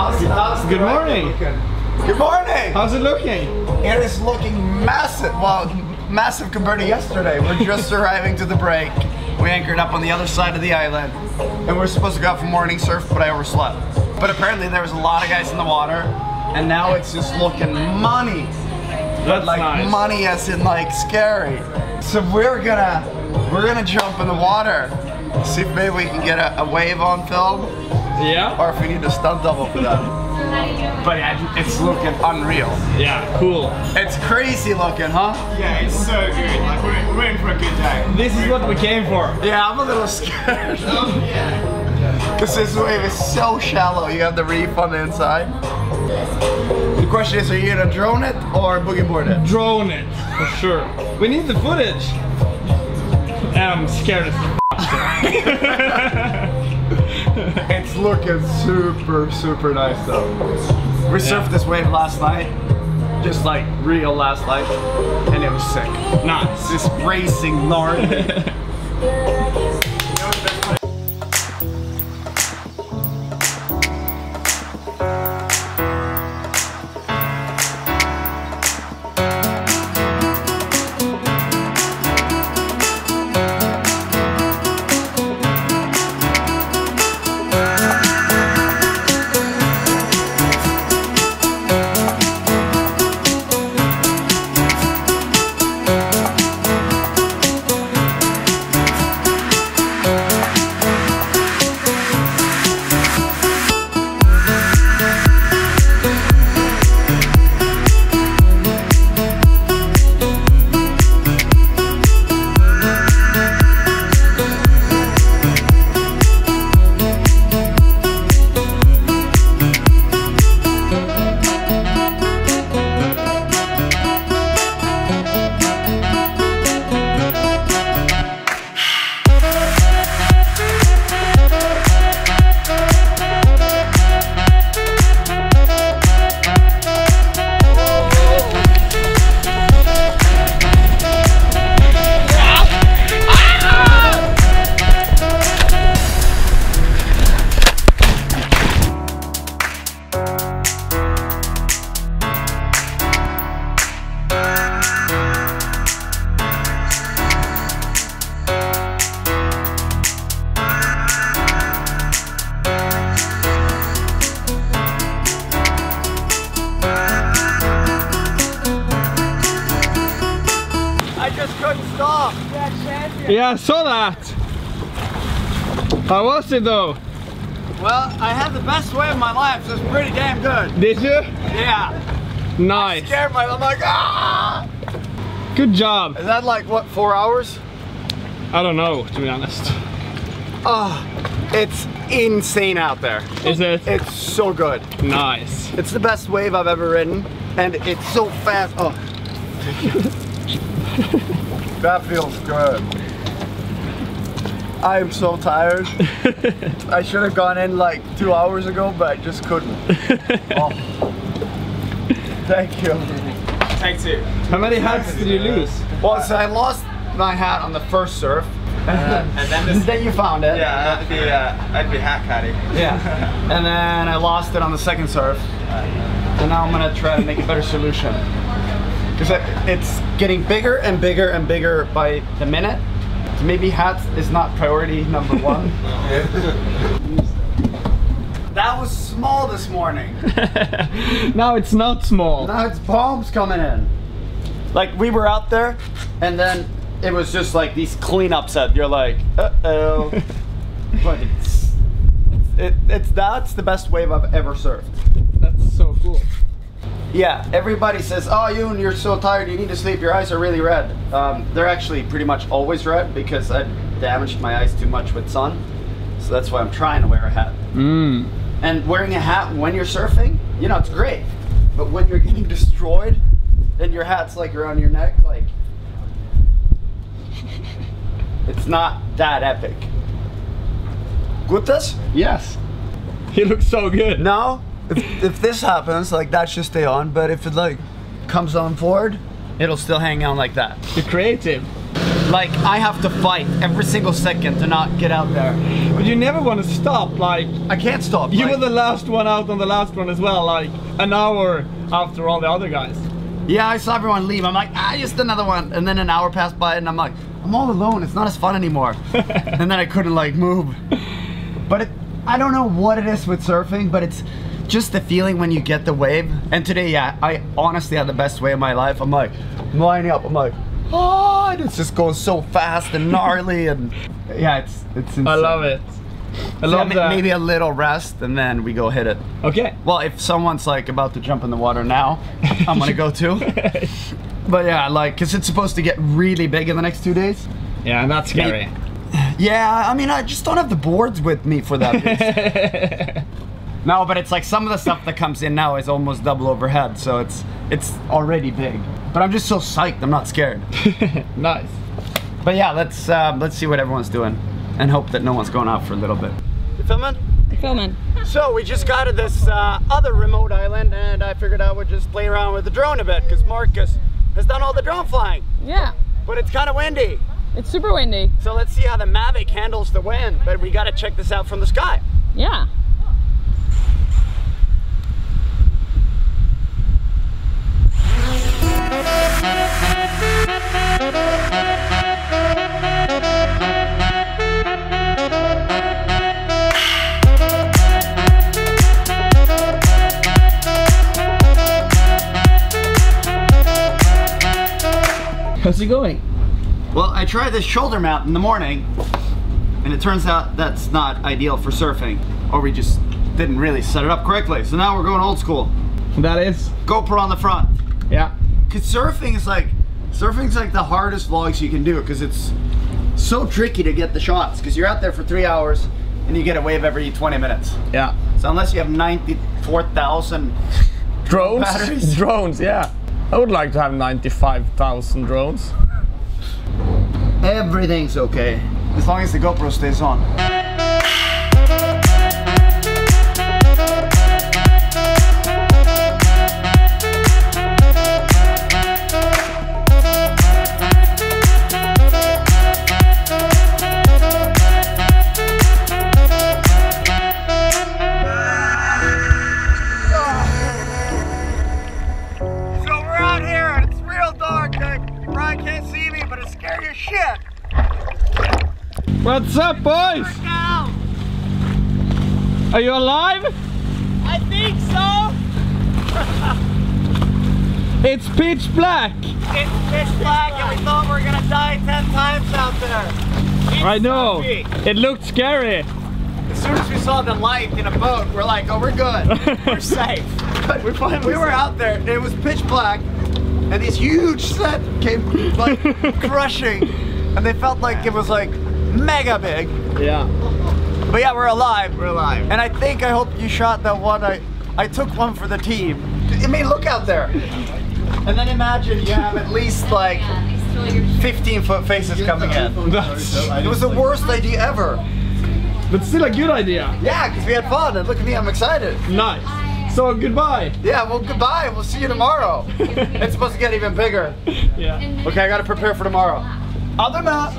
How's, how's Good morning. Good morning. How's it looking? It is looking massive. Well, massive compared to yesterday. We're just arriving to the break. We anchored up on the other side of the island, and we're supposed to go out for morning surf, but I overslept. But apparently there was a lot of guys in the water, and now it's just looking money. That's like nice. money as in like scary. So we're gonna we're gonna jump in the water. See if maybe we can get a, a wave on film, Yeah? or if we need a stunt double for that. But yeah, it's looking unreal. Yeah, cool. It's crazy looking, huh? Yeah, it's so good. Like we're, we're in for a good day. This is what we came for. Yeah, I'm a little scared. Oh, because this wave is so shallow. You have the reef on the inside. The question is, are you gonna drone it or boogie board it? Drone it, for sure. We need the footage. I'm scared as f- It's looking super, super nice though. We surfed this wave last night, just like real last night, and it was sick. Nice. This racing gnarly. Yeah, I saw that. How was it though? Well, I had the best wave of my life, so it's pretty damn good. Did you? Yeah. Nice. Scared my, I'm like, ah! Good job. Is that like, what, four hours? I don't know, to be honest. Oh, it's insane out there. Is it? It's so good. Nice. It's the best wave I've ever ridden, and it's so fast. Oh. that feels good. I am so tired. I should have gone in like two hours ago, but I just couldn't. Oh. Thank you. Take two. How many hats did you lose? Well, so I lost my hat on the first surf. and then this. then you found it. Yeah, that'd be uh, that'd be hat caddy. Yeah. And then I lost it on the second surf. And now I'm gonna try to make a better solution. Because it's getting bigger and bigger and bigger by the minute. So maybe hats is not priority number one. that was small this morning. now it's not small. Now it's bombs coming in. Like we were out there and then it was just like these cleanups that you're like, uh-oh. but it's, it, it's, that's the best wave I've ever surfed. That's so cool. Yeah, everybody says, oh, Yoon, you're so tired, you need to sleep, your eyes are really red. Um, they're actually pretty much always red because I damaged my eyes too much with sun. So that's why I'm trying to wear a hat. Mmm. And wearing a hat when you're surfing, you know, it's great. But when you're getting destroyed and your hat's like around your neck, like, it's not that epic. Guptas? Yes. He looks so good. No, if, if this happens, like that should stay on. But if it like comes on forward, it'll still hang on like that. You're creative. Like I have to fight every single second to not get out there. But you never want to stop. Like I can't stop. you like- were the last one out on the last one as well. Like an hour after all the other guys. Yeah, I saw everyone leave. I'm like, ah, just another one. And then an hour passed by, and I'm like, I'm all alone. It's not as fun anymore. and then I couldn't like move. But it, I don't know what it is with surfing, but it's just the feeling when you get the wave. And today, yeah, I honestly had the best wave of my life. I'm like, I'm lining up. I'm like, oh, and it's just going so fast and gnarly, and yeah, it's it's. Insane. I love it. I love ma- that. Maybe a little rest, and then we go hit it. Okay. Well, if someone's like about to jump in the water now, I'm gonna go too. But yeah, like, cause it's supposed to get really big in the next two days. Yeah, and that's scary. Yeah, I mean, I just don't have the boards with me for that. piece. no, but it's like some of the stuff that comes in now is almost double overhead, so it's it's already big. But I'm just so psyched. I'm not scared. nice. But yeah, let's um, let's see what everyone's doing, and hope that no one's going out for a little bit. You filming? Filming. So we just got to this uh, other remote island, and I figured I would just play around with the drone a bit because Marcus has done all the drone flying, Yeah. but it's kind of windy. It's super windy. So let's see how the Mavic handles the wind. But we got to check this out from the sky. Yeah. How's it going? Well, I tried this shoulder mount in the morning, and it turns out that's not ideal for surfing, or we just didn't really set it up correctly. So now we're going old school. That is. GoPro on the front. Yeah. Cause surfing is like, surfing's like the hardest vlogs you can do because it's so tricky to get the shots. Cause you're out there for three hours and you get a wave every 20 minutes. Yeah. So unless you have 94,000, Drones. Batteries. drones. Yeah. I would like to have 95,000 drones. everything's okay. As long as the GoPro stays on. What's up, boys? Are you alive? I think so. It's pitch black. It's pitch black and we thought we were gonna die 10 times out there. I know. It looked scary. As soon as we saw the light in a boat, we're like, oh, we're good. we're safe. We, we were out there, and it was pitch black, and these huge set came like crushing, and they felt like it was like mega big. Yeah. But yeah, we're alive. We're alive. And I think I hope you shot that one. I I took one for the team. I mean, look out there. And then imagine you have at least like 15 foot faces coming in. It was the worst idea ever. but still a good idea. Yeah, because we had fun, and look at me, I'm excited. Nice. So goodbye. Yeah, well, goodbye. We'll see you tomorrow. it's supposed to get even bigger. Yeah. Okay, I gotta prepare for tomorrow. Other than that,